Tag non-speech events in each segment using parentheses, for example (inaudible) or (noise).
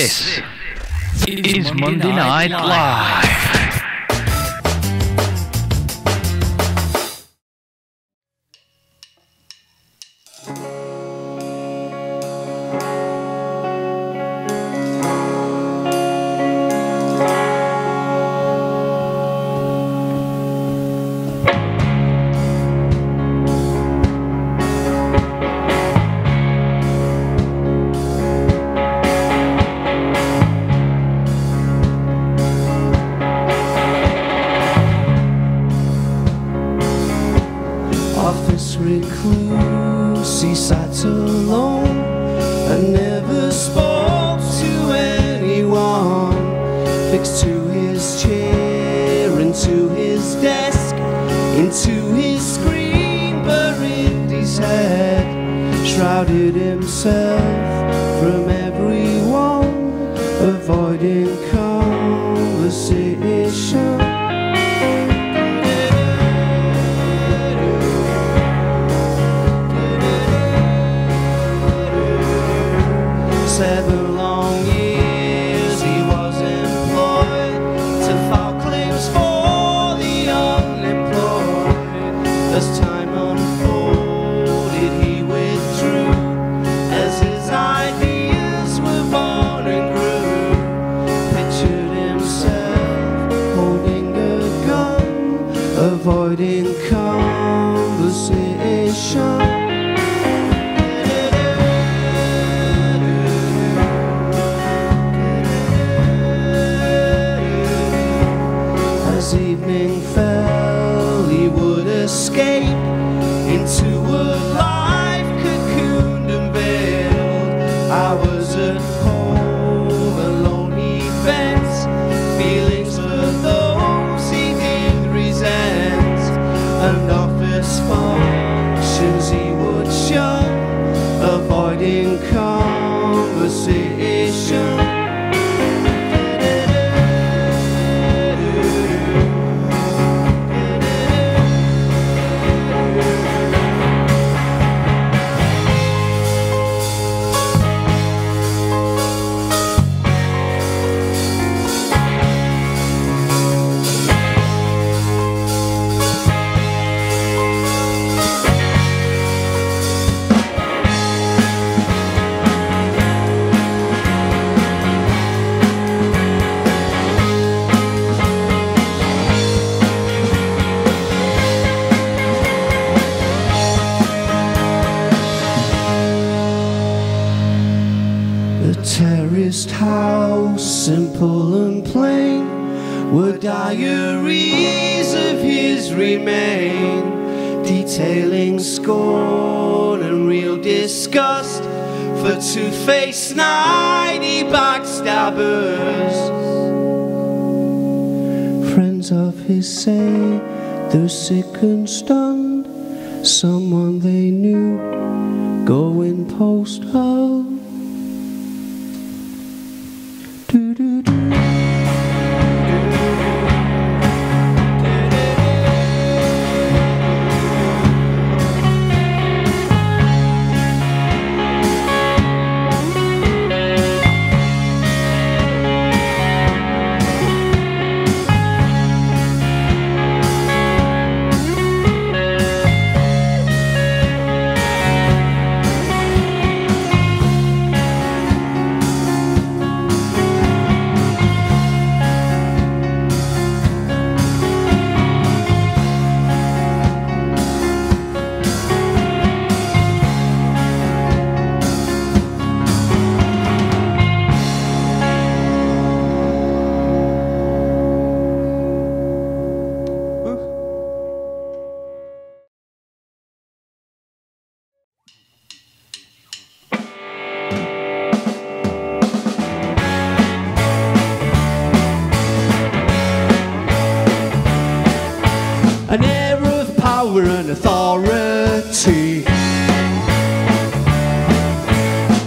This is Monday Night Live. in conversation. the second star. sovereign authority.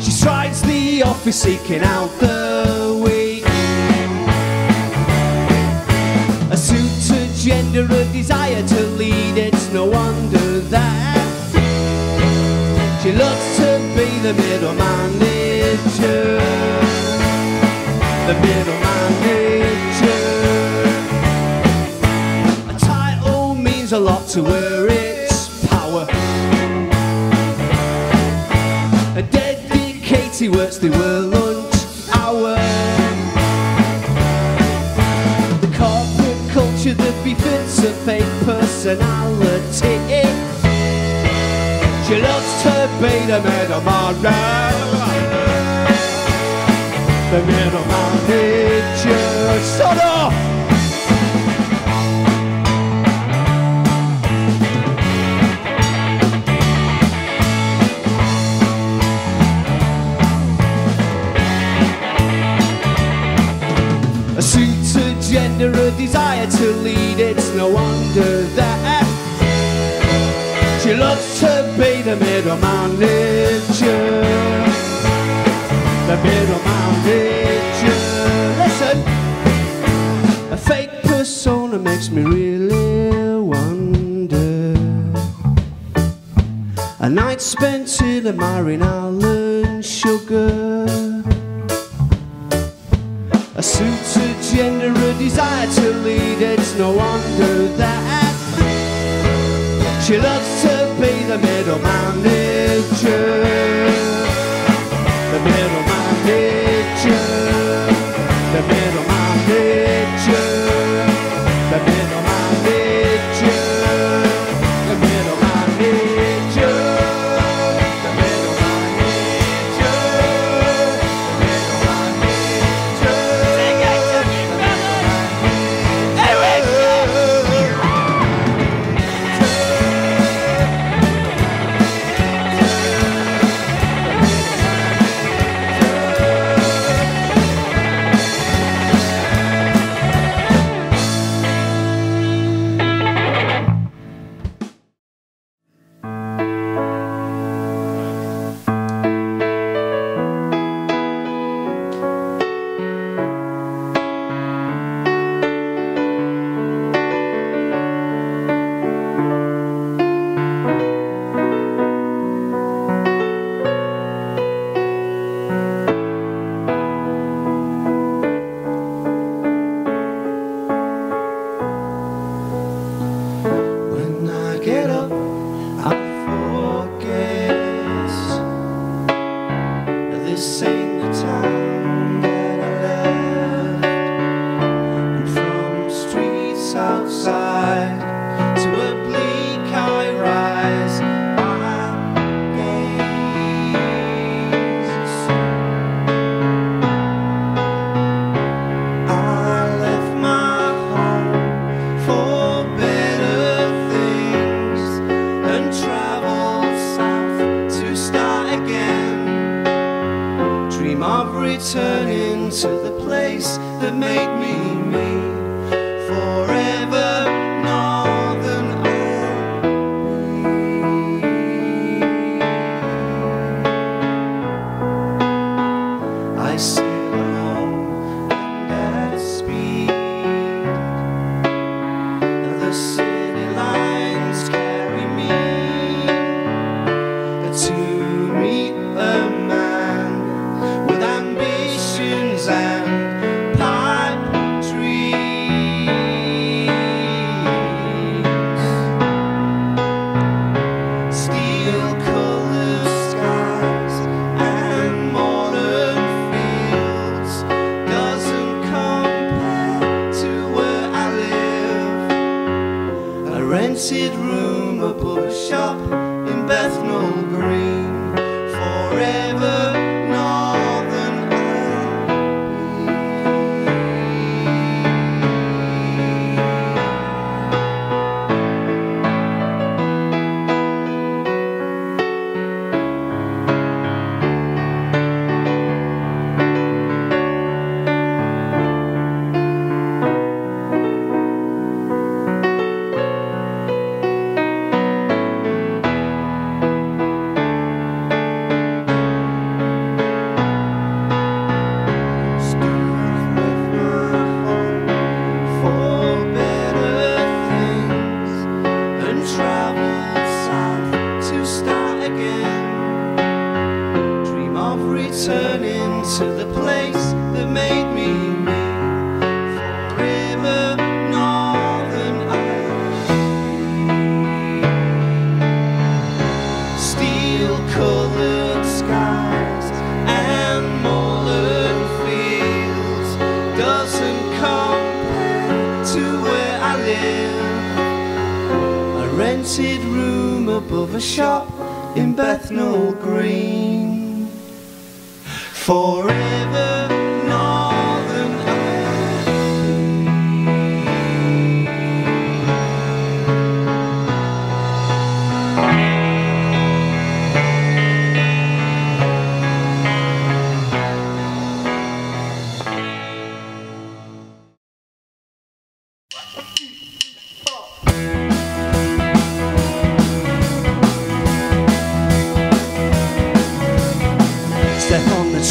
She strides the office seeking out the weak. A suit, a gender, a desire to lead, it's no wonder that she looks to be the middle manager. The middle manager. a lot to her. Works they were lunch hour. The corporate culture that befits a fake personality. She loves to be the middleman. The middleman manager. Sod off! To it's no wonder that she loves to be the middle manager. The middle manager. Listen, a fake persona makes me really wonder. A night spent in a marine island, sugar. A suited gender, a desire to lead, no wonder that she loves to be the middle manager. Of returning to the place that made me me.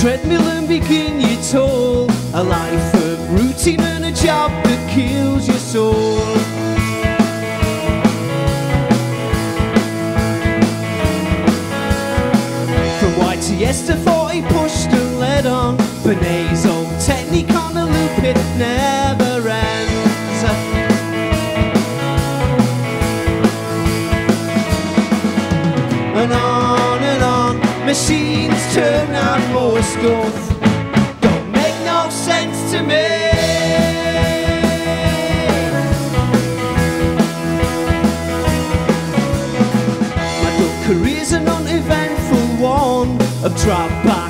treadmill and begin your toll. A life of routine and a job that kills your soul. From white to yester, 40 pushed full of don't make no sense to me. My good career's an uneventful one, a dropout.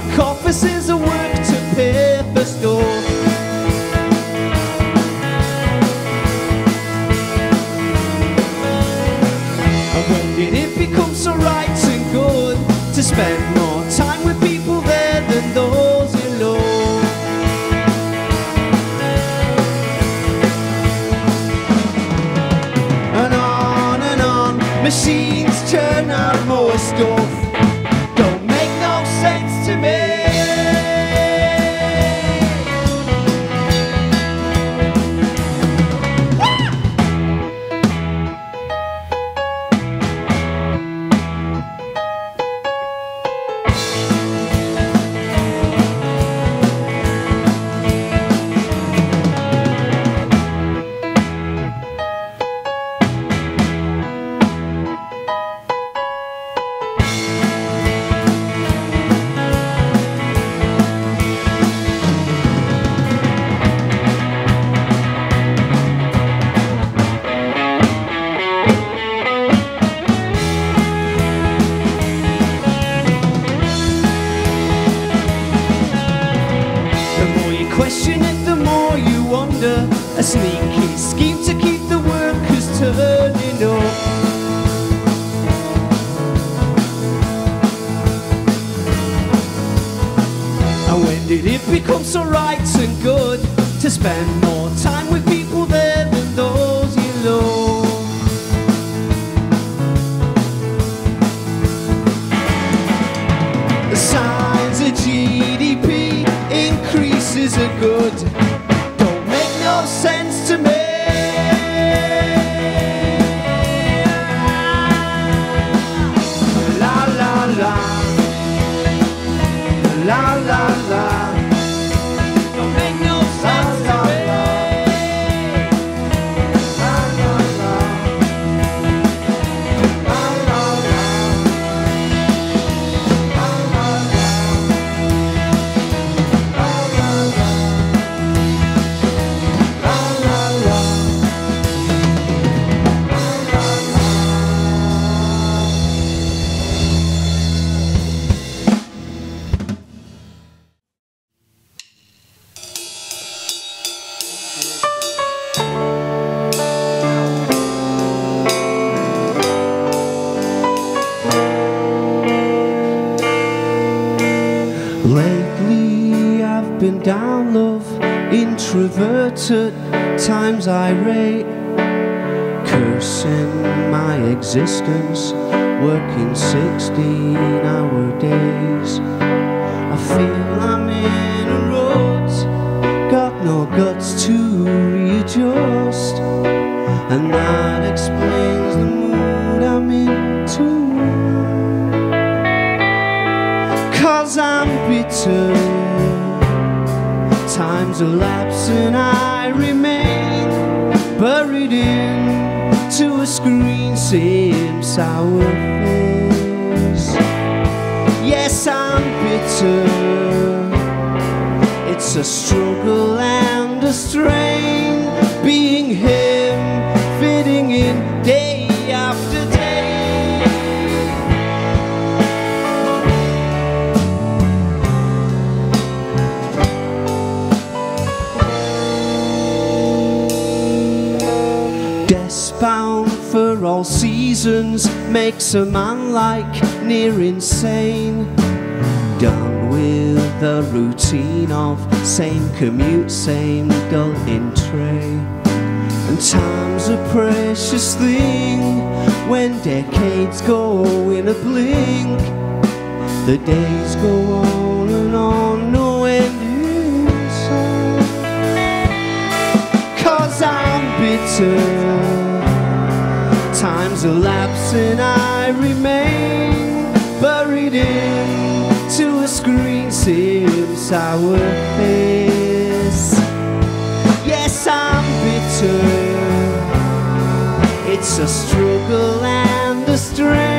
working 60 It's a struggle and a strain being him, fitting in day after day. Despond for all seasons makes a man like near insane Done with the routine of same commute, same dull in tray. And time's a precious thing when decades go in a blink. The days go on and on, no end in. Cause I'm bitter. Time's elapsing, I remain buried into a screen sim our face. Yes, I'm bitter. It's a struggle and a strain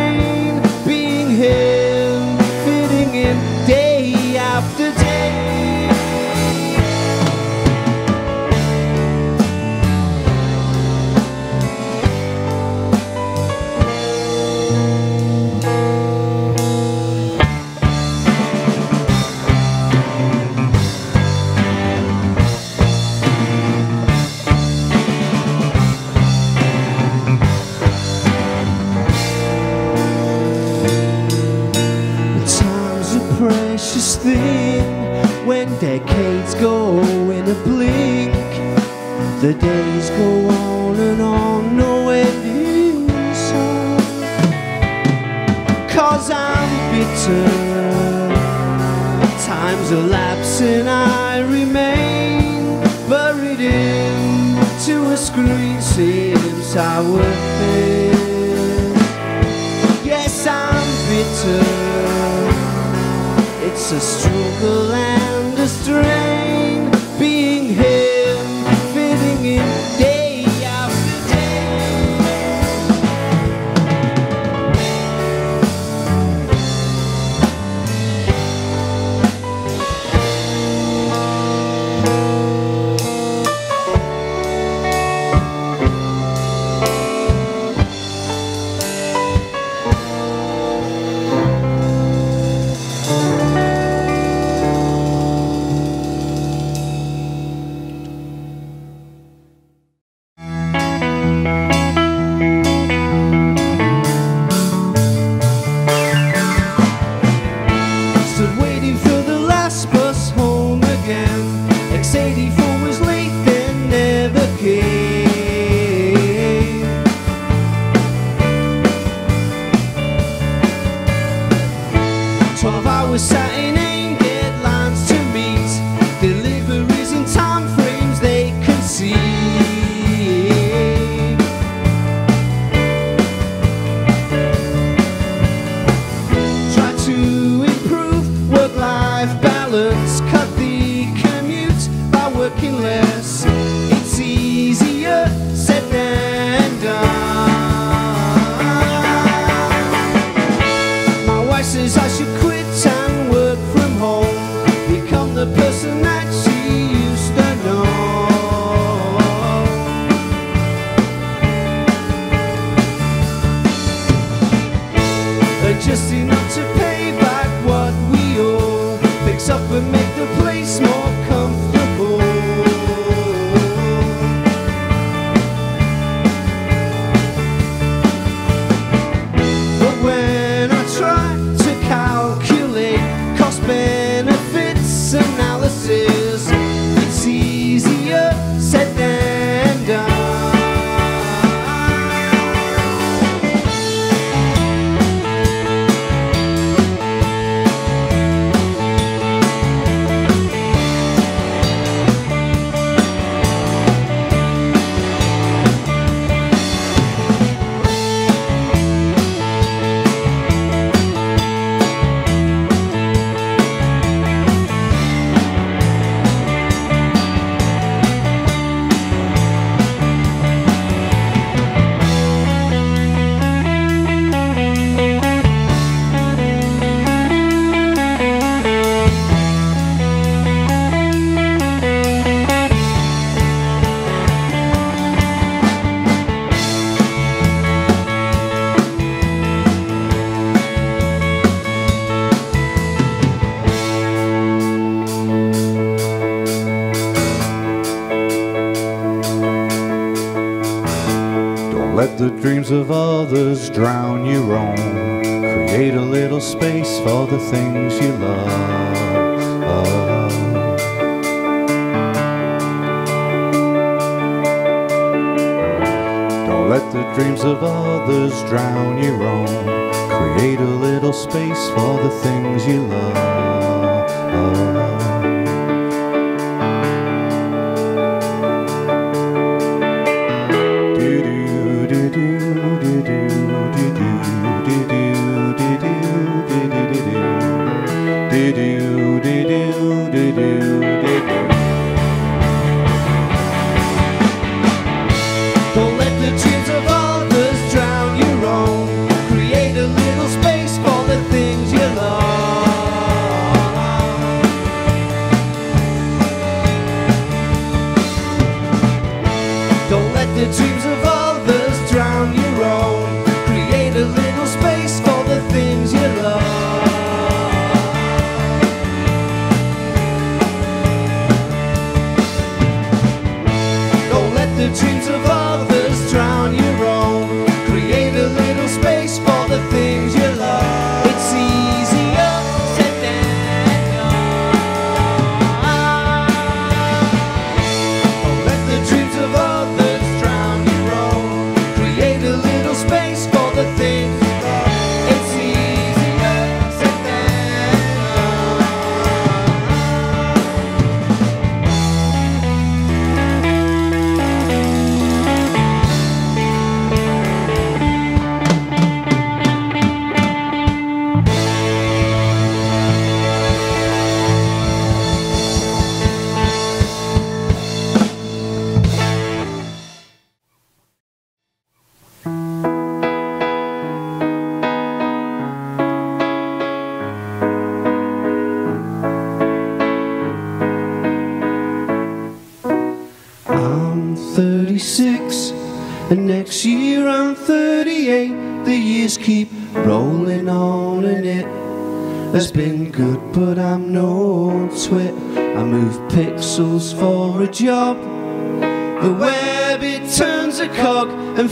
of others drown your own. Create a little space for the things you love.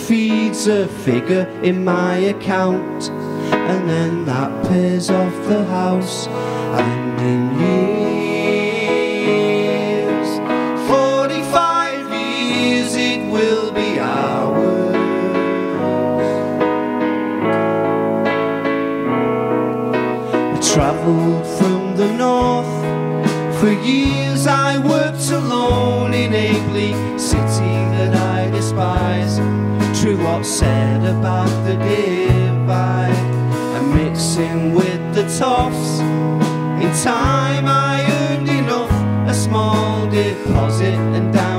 feeds a figure in my account, and then that pays off the house. the divide. I'm mixing with the toffs. In time I earned enough, a small deposit and down.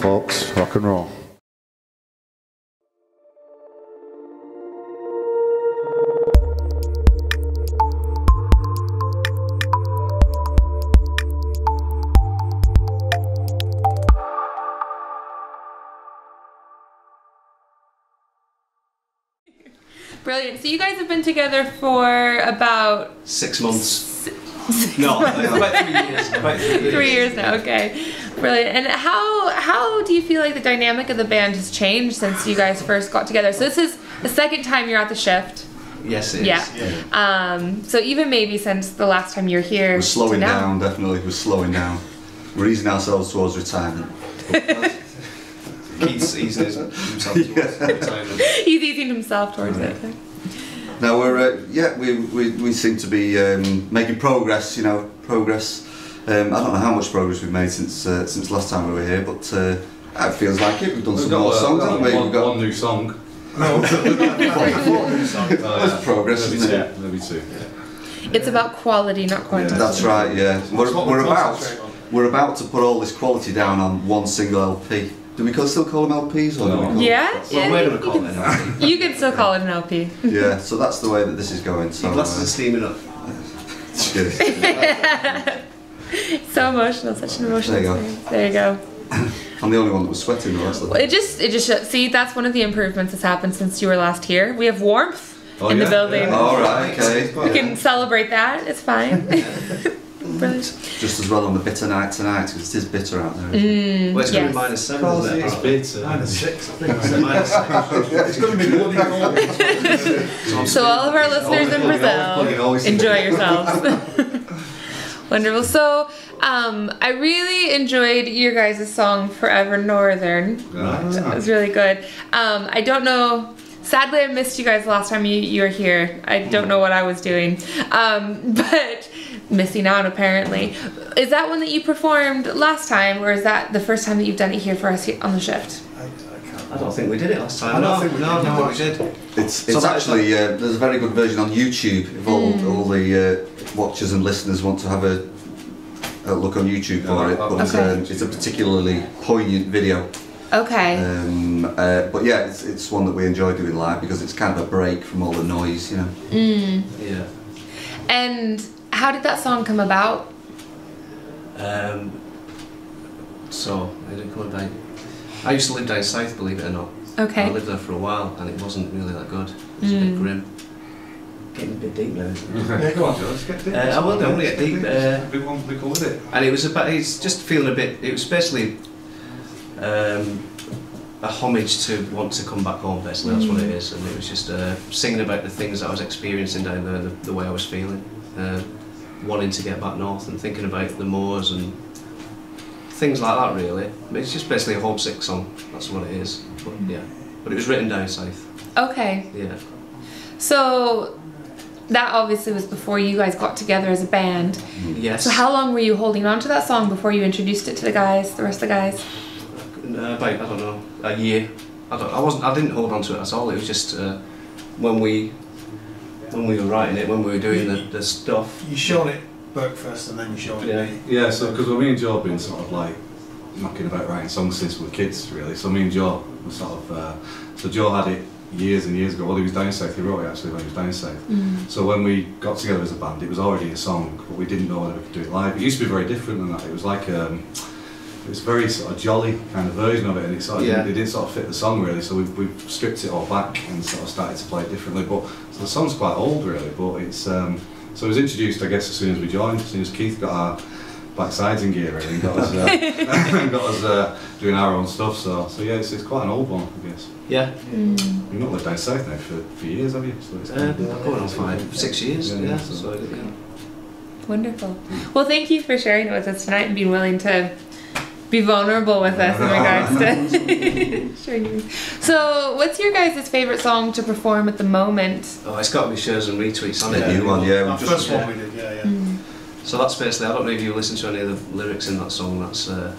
Folks. Rock and roll. Brilliant. So you guys have been together for about Six months. (laughs) No, about three years. About three years. three years now. Okay, brilliant. And how how do you feel like the dynamic of the band has changed since you guys first got together? So this is the second time you're at the shift. Yes, it is. Yeah. Um. So even maybe since the last time you're here. We're to slowing now. down, definitely. We're slowing down. We're easing ourselves towards retirement. (laughs) Keith's easing himself towards retirement. (laughs) He's easing himself towards it. Now we're uh, yeah we, we, we seem to be um, making progress. You know progress. Um, I don't know how much progress we've made since uh, since last time we were here, but uh, it feels like it. We've done some more songs, haven't we? one, We've got one new song. That's progress, isn't two. it? Maybe two. It's about quality, not quantity. That's right. Yeah, we're, we're about we're about to put all this quality down on one single LP. Do we still call them LPs or do we call them- Yeah. Well, yeah, we're you gonna call can- it an LP. You can still call it an LP. Yeah, so that's the way that this is going. So, Glasses uh, are steaming up. (laughs) (laughs) it's. (laughs) So emotional, such an emotional There you go. experience. There you go. (coughs) I'm the only one that was sweating the rest of Well, It just, it just, see, that's one of the improvements that's happened since you were last here. We have warmth Oh, in the yeah, building. yeah. All right, okay. We can celebrate that. It's fine. (laughs) (laughs) Brilliant. Just as well on the bitter night tonight because it is bitter out there. Mm, Well, it's going to be minus seven, isn't it? It's bitter. Minus six, I think. Is minus six? It's going to be bloody cold. So all of our listeners in Brazil, enjoy yourselves. Wonderful. So, um, I really enjoyed your guys' song "Forever Northern." That was really good. Um, I don't know. Sadly, I missed you guys the last time you, you were here. I don't know what I was doing, um, (laughs) but missing out apparently. Is that one that you performed last time, or is that the first time that you've done it here for us on the shift? I, I don't think we did it last time. I don't no, think we no, I did, don't no. we did. It's, it's that- actually uh, there's a very good version on YouTube. If all, all the uh, watchers and listeners want to have a, a look on YouTube for it, but Okay. um, it's a particularly poignant video. Okay. Um, uh, but yeah, it's, it's one that we enjoy doing live because it's kind of a break from all the noise, you know. Yeah. And how did that song come about? Um, so, I didn't come about. I used to live down south, believe it or not. Okay. I lived there for a while and it wasn't really that good. It was a bit grim. Getting a bit deep now. Yeah, go on, George. Get deep. Uh, I will, I will get deep. Uh, Big one, big one with it. and it was about it's just feeling a bit it was basically um, a homage to want to come back home basically that's what it is and it was just uh, singing about the things that I was experiencing down there the, the way I was feeling uh, wanting to get back north and thinking about the moors and things like that really it's just basically a homesick song that's what it is but yeah but it was written down south Okay. yeah So that obviously was before you guys got together as a band. yes So how long were you holding on to that song before you introduced it to the guys, the rest of the guys? Uh, about I don't know a year. I don't. I wasn't. I didn't hold on to it at all. It was just uh, when we when we were writing it, when we were doing the, the stuff. You shown it Burke first and then you showed Yeah. it me. Yeah, so because when me and Joe have been sort of like knocking about writing songs since we were kids, really. So me and Joe were sort of. Uh, so Joe had it years and years ago. Well, he was down south. He wrote it actually when he was down south. So when we got together as a band, it was already a song, but we didn't know whether we could do it live. It used to be very different than that. It was like. Um, it was very sort of jolly kind of version of it, and it sort of Yeah. didn't, it didn't sort of fit the song really. So we've, we've stripped it all back and sort of started to play it differently. But so the song's quite old really, but it's um, so it was introduced I guess as soon as we joined, as soon as Keith got our backsides in gear really, and got us uh, (laughs) got us uh, doing our own stuff. So so yeah, it's, it's quite an old one I guess. Yeah, You've not lived down south now for, for years, have you? So it's uh, going on five, six years. Yeah, Yeah, so- so yeah. Wonderful. Well, thank you for sharing it with us tonight and being willing to be vulnerable with us in regards to (laughs) So, what's your guys' favorite song to perform at the moment? Oh, it's got to be shares and retweets on The it. new one, yeah. Our we just- first one we did, yeah, yeah. So that's basically, I don't know if you listen to any of the lyrics in that song, that's uh,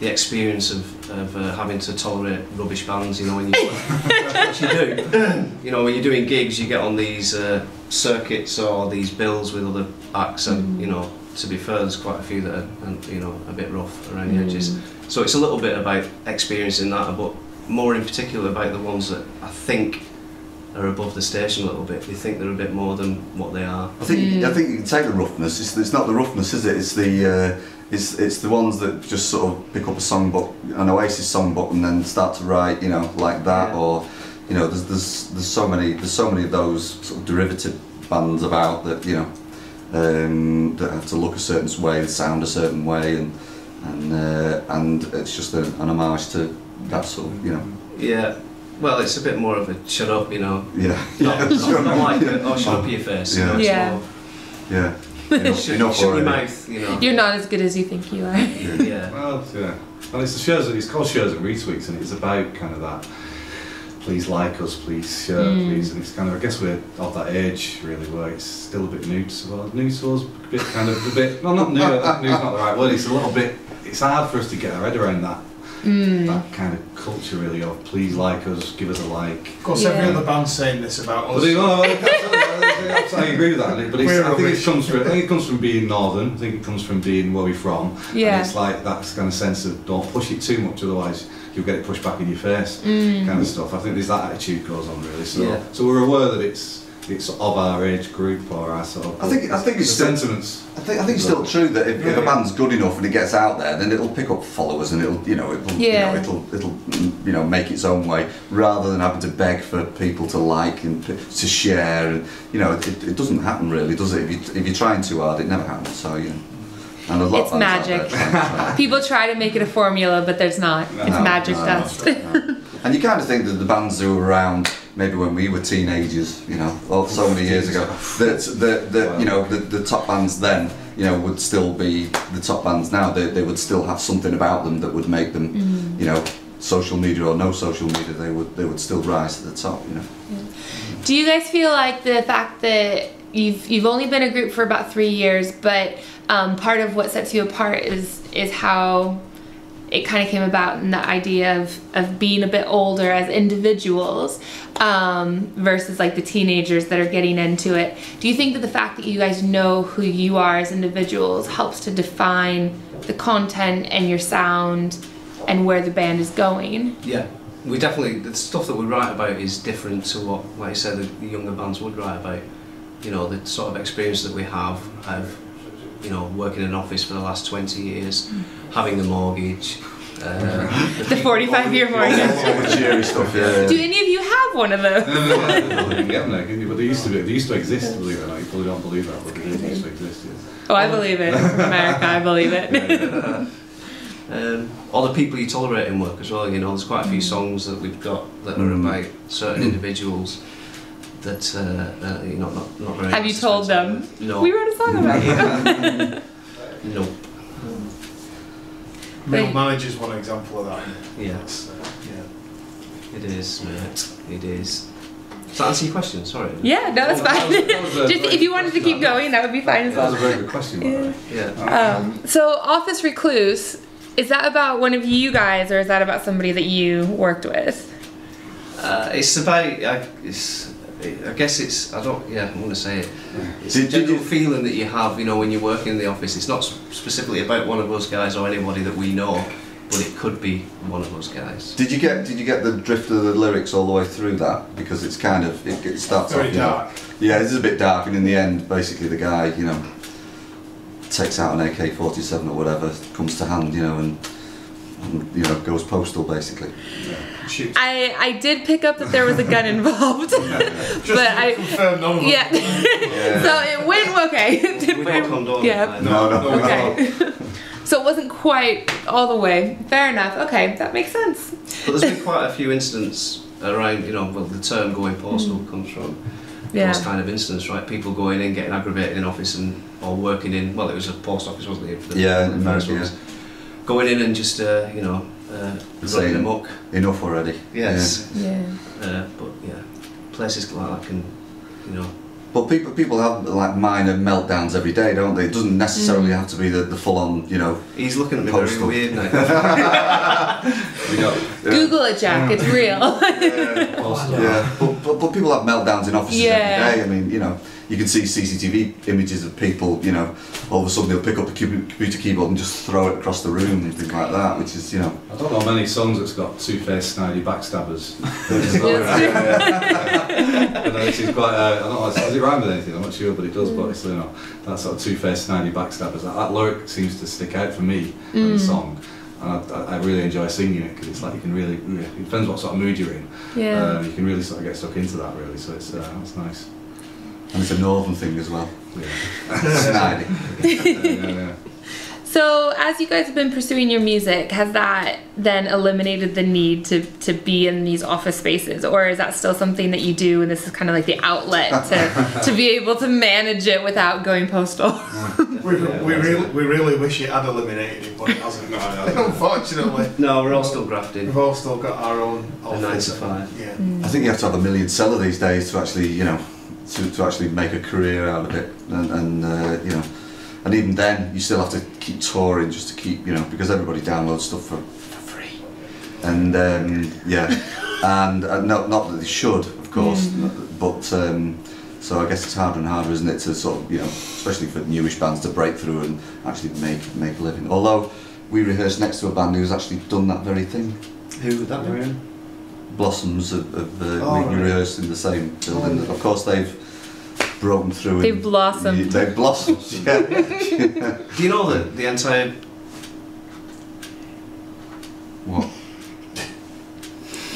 the experience of, of uh, having to tolerate rubbish bands, you know, when you, (laughs) what you do. You know, when you're doing gigs, you get on these uh, circuits or these bills with other acts and, you know, to be fair, there's quite a few that are, you know, a bit rough around the edges. So it's a little bit about experiencing that, but more in particular about the ones that I think are above the station a little bit. They think they're a bit more than what they are. I think I think you can take the roughness. It's, it's not the roughness, is it? It's the uh, it's it's the ones that just sort of pick up a songbook, an Oasis songbook, and then start to write, you know, like that, Yeah. or you know, there's there's there's so many there's so many of those sort of derivative bands about that, you know, um, that have to look a certain way, sound a certain way, and and uh, and it's just a, an homage to that sort of, you know, Yeah. Well, it's a bit more of a shut up, you know. yeah, Not, (laughs) yeah, not, sure. not like a, oh, shut up your face. You Yeah. know, Yeah. yeah. Enough, shut, enough shut your already. mouth, you know. You're not as good as you think you are. Yeah. Well, yeah. And it's the shows. It's called shares and retweets, and it's about kind of that. Please like us, please share, please. And it's kind of, I guess we're of that age really, where it's still a bit new to well, new to us, a bit kind of a bit. Well, not new. uh, new's not the right word. It's a little bit. It's hard for us to get our head around that. That kind of culture really of please like us, give us a like. Of course, every other band's saying this about us. they, oh, I I agree with that, but it's, I think it comes from I think it comes from being northern. I think it comes from being where we're from. Yeah. And it's like that kind of sense of don't push it too much, otherwise you'll get it pushed back in your face, kind of stuff. I think there's that attitude goes on really. So Yeah. so we're aware that it's it's of our age group or our sort of. I think- I think it's still- sentiments. I think I think it's still true that if, if a yeah. band's good enough and it gets out there, then it'll pick up followers and it'll you know it'll Yeah. you know, it'll it'll mm, you know make its own way rather than having to beg for people to like and to share. And, you know, it, it doesn't happen really, does it? If you if you're trying too hard, it never happens. So you know, and It's of bands out there magic. (laughs) People try to make it a formula, but there's not. It's magic no, dust. no. And you kind of think that the bands who were around maybe when we were teenagers, you know, well, so many years ago, that that, that you know the, the top bands then, you know, would still be the top bands now. They, they would still have something about them that would make them, mm. you know, social media or no social media, they would they would still rise to the top, you know. Do you guys feel like the fact that you've you've only been a group for about three years, but um, part of what sets you apart is is how it kind of came about and the idea of, of being a bit older as individuals um, versus like the teenagers that are getting into it. Do you think that the fact that you guys know who you are as individuals helps to define the content and your sound and where the band is going? Yeah, we definitely the stuff that we write about is different to what, like I said, the, the younger bands would write about. You know, the sort of experience that we have of, you know, working in an office for the last twenty years, having the mortgage. (laughs) Uh, The 45 year mortgage. All the cheery stuff, yeah. Do any of you have one of those? you get them now, can you? But they used to be, they used to exist, believe it or not. You probably don't believe that, but they did used to exist. Yes. Oh, I believe it. America, I believe it. (laughs) um, or the people you tolerate in work as well. You know, there's quite a few songs that we've got that are Mm. about certain individuals that uh, uh, you know not not very. Have you told them? No. We wrote a song about (laughs) you. no. Mill Wait. Manager's one example of that. Yeah. It's, uh, yeah. It is, mate. It is. Does that answer your question? Sorry. Yeah, no, that's Oh, that fine. was- that was (laughs) Just if you wanted to keep that. going, that would be fine as That was a very good question, by the way. (laughs) Yeah. Um, so, Office Recluse, is that about one of you guys, or is that about somebody that you worked with? Uh, it's about. I, it's. I guess it's. I don't. Yeah, I'm gonna say it. It's Did- a did general you- feeling that you have. You know, when you're working in the office, it's not specifically about one of us guys or anybody that we know. but it could be one of those guys. Did you get Did you get the drift of the lyrics all the way through that? Because it's kind of it, it starts Very off. you know- dark. yeah, this is a bit dark, and in the end, basically, the guy, you know, takes out an AK-47 or whatever, comes to hand, you know, and, and you know goes postal, basically. Shoot. I I did pick up that there was a gun (laughs) involved, Just (laughs) but I confirm none of them. yeah. so it went okay. (laughs) It did We win- don't condone yeah. it. No, no, no. Okay. so it wasn't quite all the way. Fair enough. Okay, that makes sense. But there's been quite a few incidents around, you know, well, the term going postal comes from Yeah. those kind of incidents, right? People going in, getting aggravated in office and or working in, well, it was a post office, wasn't it? The- Yeah, the in first America, ones. Going in and just, uh, you know, uh, Saying- running amok. Enough already. Yes. Yeah. Uh, but yeah, places like that can, you know, But people people have like minor meltdowns every day, don't they? It doesn't necessarily have to be the, the full on, you know. he's looking at me Postal. very weird now. (laughs) We got Google it, Jack. It's (laughs) real. Yeah, but, but, but people have meltdowns in offices Yeah. every day. I mean, you know, you can see CCTV images of people, you know, all of a sudden they'll pick up a computer keyboard and just throw it across the room and things like that, which is, you know, I don't know many songs that's got two-faced snidey backstabbers. and uh, it's quite. Uh, I don't know. Does it rhyme with anything? I'm not sure, but it does. But it's you know that sort of two-faced snidey backstabbers. That, that lyric seems to stick out for me in the song, and I, I, I really enjoy singing it because it's like you can really. It depends what sort of mood you're in. yeah. Um, you can really sort of get stuck into that really. So it's uh, that's nice. And it's a northern thing as well. Yeah. Snidey. yeah, yeah, yeah. So, as you guys have been pursuing your music, has that then eliminated the need to, to be in these office spaces? Or is that still something that you do and this is kind of like the outlet to, (laughs) to be able to manage it without going postal? (laughs) We, we, really, we really wish it had eliminated it, but it hasn't. (laughs) Unfortunately, no, we're all still grafting. we've all still got our own A nine office. to five. Yeah. I think you have to have a million seller these days to actually, you know, to, to actually make a career out of it, and, and uh, you know, and even then you still have to keep touring just to keep, you know, because everybody downloads stuff for, for free, and um, yeah, (laughs) and uh, not not that they should, of course, but um, so I guess it's harder and harder, isn't it, to sort of, you know, especially for newish bands to break through and actually make make a living. Although we rehearsed next to a band who's actually done that very thing. Who would that be? Blossoms of, of uh, Oh, we, we right. rehearsed in the same building. Of course, they've broken through. They've blossomed. They've blossomed. (laughs) Yeah. Do you know that the entire what?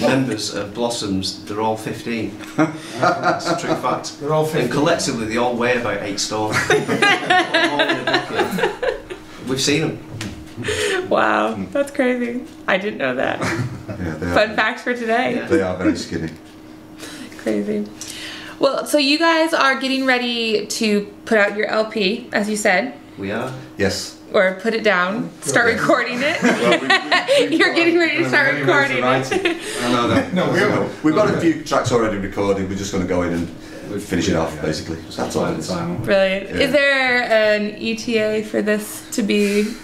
members of Blossoms, they're all 15? That's a true fact. They're all And collectively, they all weigh about eight stone. (laughs) All in a bucket. We've seen them. (laughs) wow, that's crazy. I didn't know that. (laughs) Yeah, Fun are. facts for today. They are very skinny. Crazy. Well, so you guys are getting ready to put out your LP, as you said, We are. Yes. or put it down, start recording it. (laughs) You're getting ready to start recording it. No, no, No, we haven't. We've got a few tracks already recorded. We're just going to go in and We'll finish it off, yeah. basically. Just That's all to it find is. the time. Brilliant. Yeah. Is there an ETA for this to be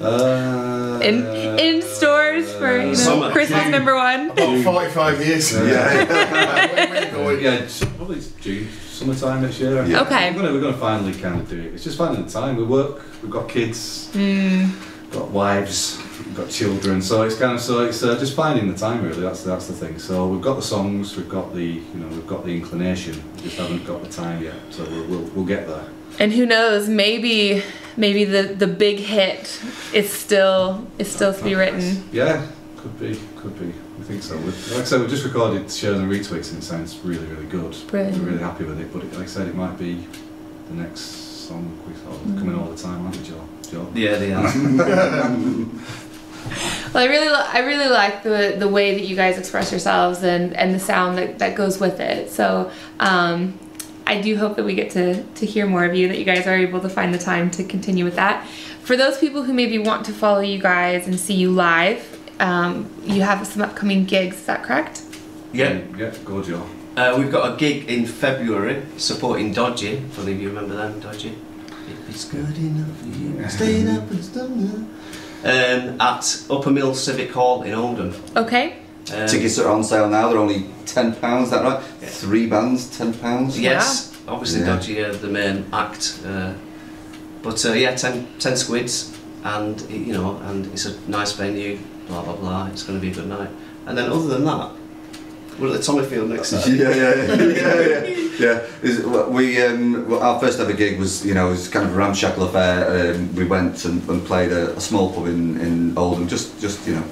Uh, in in stores for you know Summer. Christmas number one? About 45 years. Yeah. (laughs) We're. Yeah, probably June, summertime next year. Yeah. Okay. We're gonna, we're gonna finally kind of do it. It's just finding the time. We work. We've got kids. Mm, Got wives. We've got children. So it's kind of so it's uh, just finding the time really. That's that's the thing. So we've got the songs. We've got the you know we've got the inclination. We just haven't got the time yet. So we'll we'll, we'll get there. and who knows? Maybe maybe the the big hit is still is still to be written. Yeah, could be, could be. I think so. We've, like I said, we've just recorded Shares and Retweets and it sounds really, really good. Brilliant. We're really happy with it, but it, like I said, it might be the next song we sort of coming all the time, aren't we, Joe? Joe? Yeah, they are. (laughs) Well, I really, li- I really like the the way that you guys express yourselves and and the sound that that goes with it. So, um, I do hope that we get to to hear more of you. That you guys are able to find the time to continue with that. For those people who maybe want to follow you guys and see you live, um, you have some upcoming gigs. Is that correct? Yeah. Yeah, go Joe. Uh, we've got a gig in February supporting Dodgy. If any of you remember them, Dodgy. If it's good enough for you, stay up and stuff. Um, at Uppermill Civic Hall in Oldham. Okay. Um, Tickets are on sale now. They're only ten pounds. That right? Yeah. Three bands, ten pounds. Yes, obviously Yeah. Dodgy are the main act. Uh, but uh, yeah, 10, 10 squids. and you know, and it's a nice venue, blah blah blah. It's going to be a good night. And then other than that, we're at the Tommyfield next (laughs) yeah, time. yeah, yeah, yeah, yeah. yeah. (laughs) Is- We um, our first ever gig was you know it was kind of a ramshackle affair. Um, we went and, and played a, a small pub in, in Oldham, just just you know,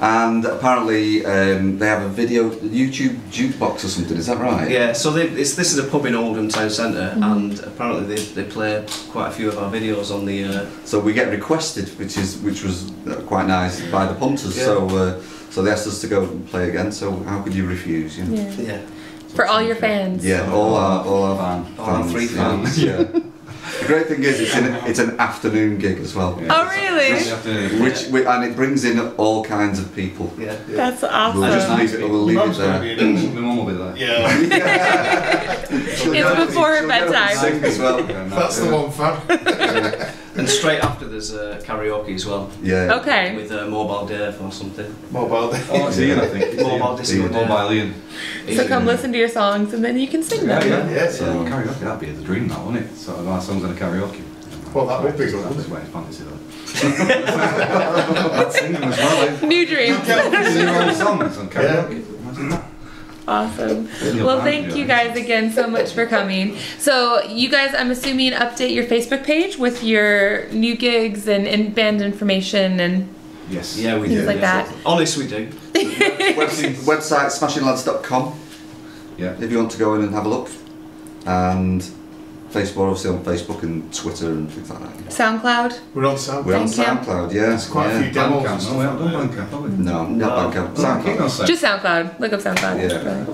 and apparently um, they have a video YouTube jukebox or something. Is that right? Yeah, so they, it's, this is a pub in Oldham Town Centre, and apparently they, they play quite a few of our videos on the. Uh, So we get requested, which is which was uh, quite nice by the punters. Yeah. So uh, so they asked us to go and play again. So how could you refuse? You know? Yeah. yeah. For all your fans. Yeah, all our all our Fan. All our three yeah. fans. Yeah. (laughs) (laughs) the great thing is it's an it's an afternoon gig as well. Yeah. Oh, really? Friday afternoon. Which we, and it brings in all kinds of people. Yeah. That's awesome. We'll just leave it. We'll leave it Mum's gonna there. be in. My mum will be there. Yeah, (laughs) It's before her She'll get up and bedtime. Sing as well. that's the one fan. (laughs) And straight after there's uh, karaoke as well, Yeah. Okay. with uh, Mobile Dave or something. Mobile. Oh, it's Ian, I think. It's Mobile Ian. Disco Ian. Mobile Ian. So come listen to your songs and then you can sing Yeah, them. yeah, Yeah, So- yeah. Karaoke, that'd be the dream, that, wouldn't it? Sort of our songs on a karaoke. Well, that would be good, That's wouldn't where fantasy though. I'd sing them as well. eh? New dream. Sing your own songs on karaoke. Imagine that. Awesome. Well, thank you guys again so much for coming. So, you guys, I'm assuming, update your Facebook page with your new gigs and, and band information and Yes. Yeah, we things do. like yeah. that. Oh, Honest, we do. (laughs) Website, website smashinglads.com Yeah. if you want to go in and have a look. And Facebook, obviously on Facebook and Twitter and things like that. SoundCloud. We're on SoundCloud. We're on Thank SoundCloud, yeah. There's quite a few demos. and Bandcamp. No, we haven't done. Bandcamp, have we? No, not No. Bandcamp. SoundCloud. Just SoundCloud. Look up SoundCloud. Yeah.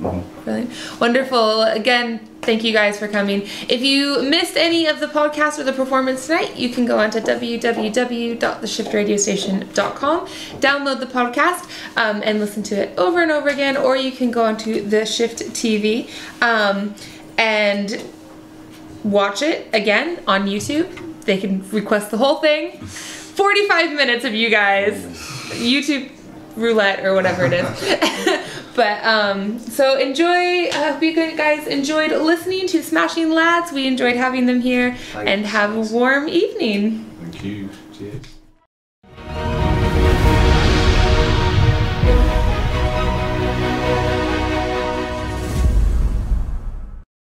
Brilliant. Brilliant. Wonderful. Again, thank you guys for coming. If you missed any of the podcast or the performance tonight, you can go on to www.theshiftradiostation.com, download the podcast, um, and listen to it over and over again, or you can go onto the Shift TV um, and watch it again on YouTube. They can request the whole thing. 45 minutes of you guys. YouTube roulette or whatever it is. (laughs) but um so enjoy I hope you guys enjoyed listening to Smashing Lads. We enjoyed having them here Thanks. and have a warm evening. Thank you. Cheers.